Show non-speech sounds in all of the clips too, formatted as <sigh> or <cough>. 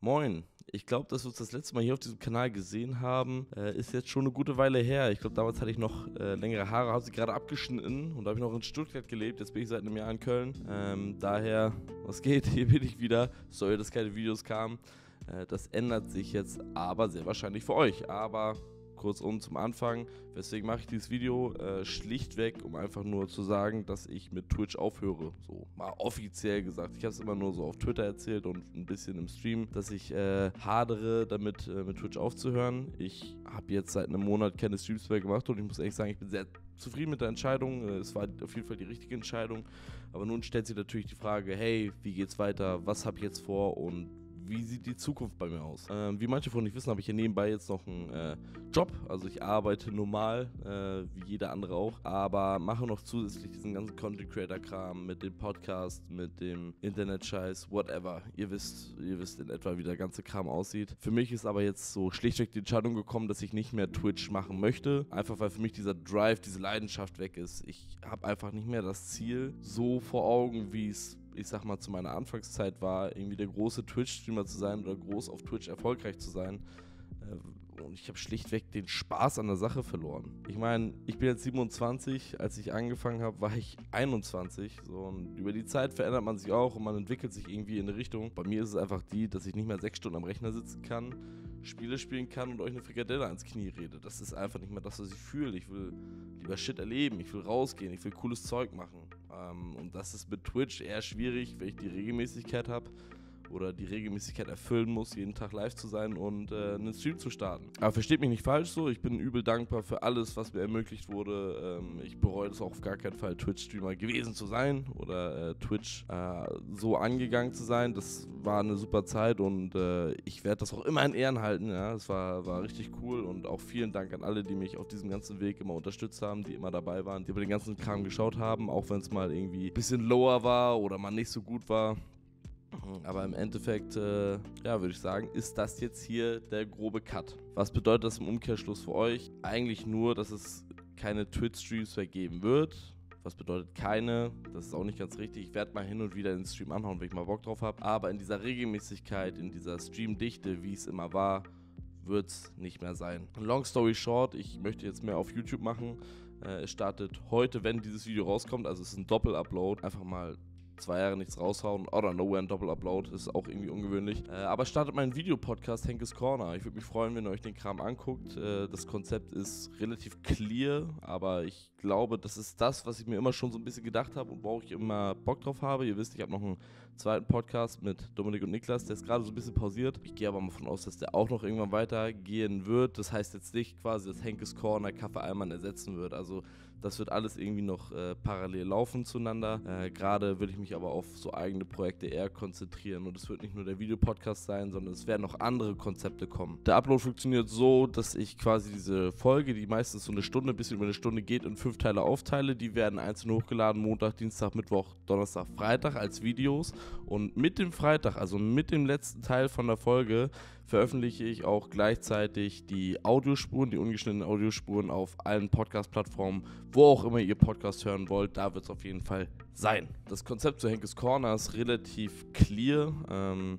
Moin. Ich glaube, dass wir uns das letzte Mal hier auf diesem Kanal gesehen haben, äh, ist jetzt schon eine gute Weile her. Ich glaube, damals hatte ich noch äh, längere Haare, habe sie gerade abgeschnitten und habe ich noch in Stuttgart gelebt. Jetzt bin ich seit einem Jahr in Köln. Ähm, daher, was geht? <laughs> Hier bin ich wieder. Sorry, dass keine Videos kamen. Äh, das ändert sich jetzt aber sehr wahrscheinlich für euch. Aber kurzum zum Anfang. Weswegen mache ich dieses Video? Äh, schlichtweg, um einfach nur zu sagen, dass ich mit Twitch aufhöre. So mal offiziell gesagt. Ich habe es immer nur so auf Twitter erzählt und ein bisschen im Stream, dass ich äh, hadere damit, äh, mit Twitch aufzuhören. Ich habe jetzt seit einem Monat keine Streams mehr gemacht und ich muss ehrlich sagen, ich bin sehr zufrieden mit der Entscheidung. Äh, es war auf jeden Fall die richtige Entscheidung. Aber nun stellt sich natürlich die Frage, hey, wie geht's weiter? Was habe ich jetzt vor und wie sieht die Zukunft bei mir aus? Ähm, wie manche von euch wissen, habe ich hier nebenbei jetzt noch einen äh, Job. Also ich arbeite normal, äh, wie jeder andere auch, aber mache noch zusätzlich diesen ganzen Content Creator Kram mit dem Podcast, mit dem Internet-Scheiß, whatever. Ihr wisst, ihr wisst in etwa, wie der ganze Kram aussieht. Für mich ist aber jetzt so schlichtweg die Entscheidung gekommen, dass ich nicht mehr Twitch machen möchte. Einfach weil für mich dieser Drive, diese Leidenschaft weg ist. Ich habe einfach nicht mehr das Ziel so vor Augen, wie es ich sag mal, zu meiner Anfangszeit war, irgendwie der große Twitch-Streamer zu sein oder groß auf Twitch erfolgreich zu sein. Äh, und ich habe schlichtweg den Spaß an der Sache verloren. Ich meine, ich bin jetzt 27, als ich angefangen habe, war ich 21. So, und über die Zeit verändert man sich auch und man entwickelt sich irgendwie in eine Richtung. Bei mir ist es einfach die, dass ich nicht mehr sechs Stunden am Rechner sitzen kann, Spiele spielen kann und euch eine Frikadelle ans Knie rede. Das ist einfach nicht mehr das, was ich fühle. Ich will lieber Shit erleben, ich will rausgehen, ich will cooles Zeug machen. Ähm, und das ist mit Twitch eher schwierig, wenn ich die Regelmäßigkeit habe oder die Regelmäßigkeit erfüllen muss, jeden Tag live zu sein und äh, einen Stream zu starten. Aber versteht mich nicht falsch so, ich bin übel dankbar für alles, was mir ermöglicht wurde. Ähm, ich bereue es auch auf gar keinen Fall, Twitch-Streamer gewesen zu sein oder äh, Twitch äh, so angegangen zu sein. Das war eine super Zeit und äh, ich werde das auch immer in Ehren halten. Ja, es war, war richtig cool und auch vielen Dank an alle, die mich auf diesem ganzen Weg immer unterstützt haben, die immer dabei waren, die über den ganzen Kram geschaut haben, auch wenn es mal irgendwie ein bisschen lower war oder mal nicht so gut war. Aber im Endeffekt, äh, ja, würde ich sagen, ist das jetzt hier der grobe Cut. Was bedeutet das im Umkehrschluss für euch? Eigentlich nur, dass es keine Twitch-Streams mehr geben wird. Was bedeutet keine? Das ist auch nicht ganz richtig. Ich werde mal hin und wieder den Stream anhauen, wenn ich mal Bock drauf habe. Aber in dieser Regelmäßigkeit, in dieser Streamdichte, wie es immer war, wird es nicht mehr sein. Long story short, ich möchte jetzt mehr auf YouTube machen. Äh, es startet heute, wenn dieses Video rauskommt. Also es ist ein Doppel-Upload. Einfach mal zwei Jahre nichts raushauen oder nowhere ein Doppel-Upload, ist auch irgendwie ungewöhnlich. Äh, aber startet meinen Videopodcast Henkes Corner. Ich würde mich freuen, wenn ihr euch den Kram anguckt. Äh, das Konzept ist relativ clear, aber ich glaube, das ist das, was ich mir immer schon so ein bisschen gedacht habe und worauf ich immer Bock drauf habe. Ihr wisst, ich habe noch einen zweiten Podcast mit Dominik und Niklas, der ist gerade so ein bisschen pausiert. Ich gehe aber mal davon aus, dass der auch noch irgendwann weitergehen wird. Das heißt jetzt nicht quasi, dass Henkes Corner Kaffee Allmann ersetzen wird. Also das wird alles irgendwie noch äh, parallel laufen zueinander. Äh, Gerade würde ich mich aber auf so eigene Projekte eher konzentrieren. Und es wird nicht nur der Videopodcast sein, sondern es werden noch andere Konzepte kommen. Der Upload funktioniert so, dass ich quasi diese Folge, die meistens so eine Stunde, bis über eine Stunde geht, in fünf Teile aufteile. Die werden einzeln hochgeladen, Montag, Dienstag, Mittwoch, Donnerstag, Freitag als Videos. Und mit dem Freitag, also mit dem letzten Teil von der Folge, veröffentliche ich auch gleichzeitig die Audiospuren, die ungeschnittenen Audiospuren auf allen Podcast-Plattformen, wo auch immer ihr Podcast hören wollt. Da wird es auf jeden Fall sein. Das Konzept zu Henkes Corner ist relativ clear. Ähm,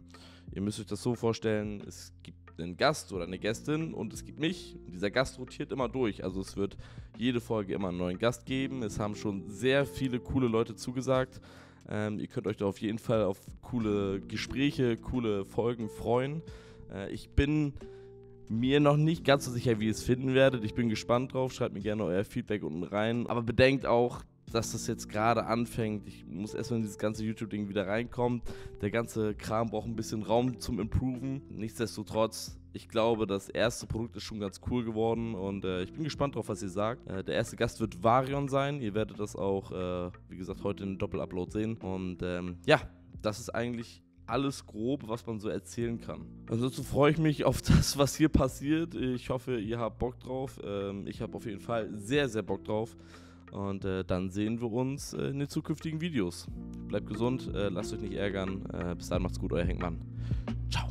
ihr müsst euch das so vorstellen, es gibt einen Gast oder eine Gästin und es gibt mich. Und dieser Gast rotiert immer durch. Also es wird jede Folge immer einen neuen Gast geben. Es haben schon sehr viele coole Leute zugesagt. Ähm, ihr könnt euch da auf jeden Fall auf coole Gespräche, coole Folgen freuen. Äh, ich bin mir noch nicht ganz so sicher, wie ihr es finden werdet. Ich bin gespannt drauf. Schreibt mir gerne euer Feedback unten rein. Aber bedenkt auch, dass das jetzt gerade anfängt. Ich muss erstmal in dieses ganze YouTube-Ding wieder reinkommen. Der ganze Kram braucht ein bisschen Raum zum Improven. Nichtsdestotrotz, ich glaube, das erste Produkt ist schon ganz cool geworden und äh, ich bin gespannt drauf, was ihr sagt. Äh, der erste Gast wird Varion sein. Ihr werdet das auch, äh, wie gesagt, heute in Doppel-Upload sehen. Und ähm, ja, das ist eigentlich alles grob, was man so erzählen kann. Ansonsten freue ich mich auf <laughs> das, was hier passiert. Ich hoffe, ihr habt Bock drauf. Ähm, ich habe auf jeden Fall sehr, sehr Bock drauf. Und äh, dann sehen wir uns äh, in den zukünftigen Videos. Bleibt gesund, äh, lasst euch nicht ärgern. Äh, bis dann macht's gut, euer Henkmann. Ciao.